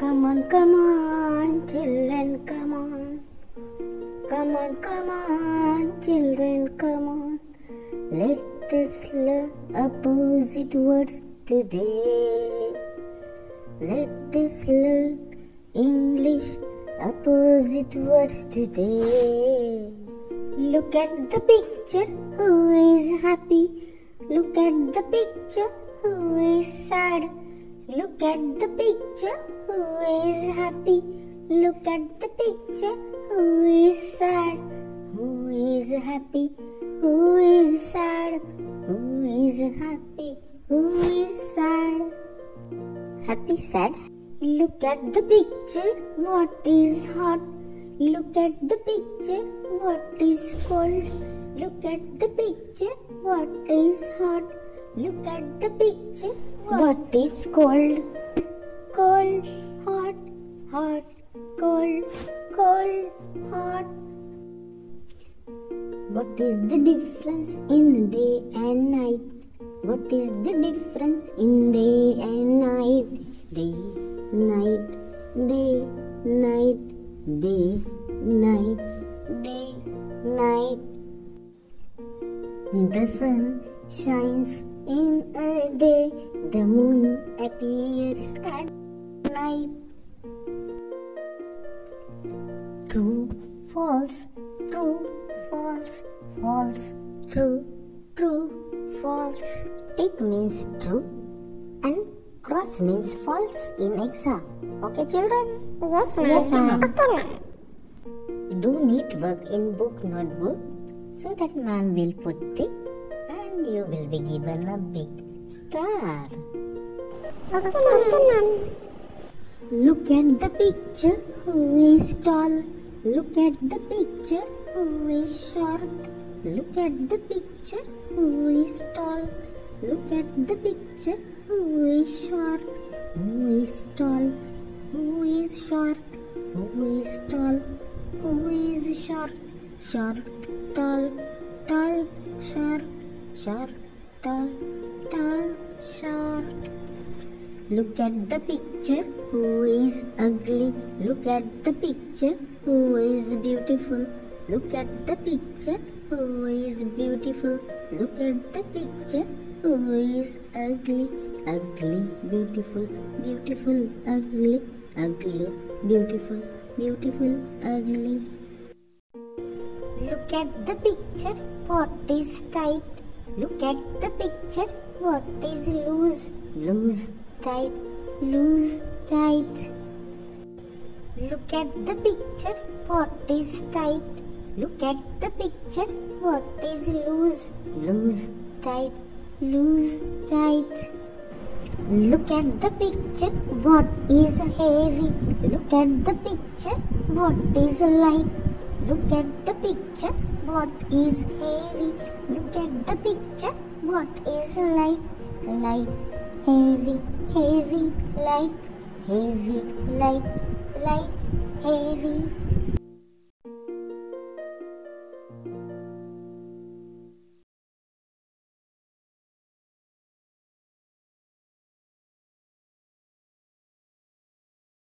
Come on, come on, children, come on. Come on, come on, children, come on. Let us learn opposite words today. Let us learn English opposite words today. Look at the picture, who is happy? Look at the picture, who is sad? Look at the picture, who is happy? Look at the picture, who is sad? Who is happy? Who is sad? Who is happy? Who is sad? Happy, sad. Look at the picture, what is hot? Look at the picture, what is cold? Look at the picture, what is hot? Look at the picture, what is cold? Cold, hot, hot, cold, cold, hot. What is the difference in day and night? What is the difference in day and night? Day, night, day, night, day, night, day, night. The sun shines in a day, the moon appears at night. True, false, true, false, false, true, true, false. Tick means true and cross means false in exam. Okay, children? Yes, ma'am. Yes, ma'am. Okay, ma'am. Do neat work in book notebook so that ma'am will put tick and you will be given a big star. Okay. Okay, ma'am. Look at the picture, who is tall? Look at the picture, who is short? Look at the picture, who is tall? Look at the picture, who is short? Who is tall? Who is short? Who is tall? Who is short? Short, tall, tall, short, short, tall, tall, short. Look at the picture, who is ugly? Look at the picture, who is beautiful? Look at the picture, who is beautiful? Look at the picture, who is ugly? Ugly, beautiful, beautiful, ugly, ugly, beautiful, beautiful, ugly. Look at the picture, what is tight? Look at the picture, what is loose? Loose, tight, loose, tight. Look at the picture, what is tight? Look at the picture, what is loose? Loose, tight, loose, tight. Look at the picture, what is heavy? Look at the picture, what is light? Look at the picture, what is heavy? Look at the picture, what is light? Light, heavy, heavy, light, heavy, light, light, heavy,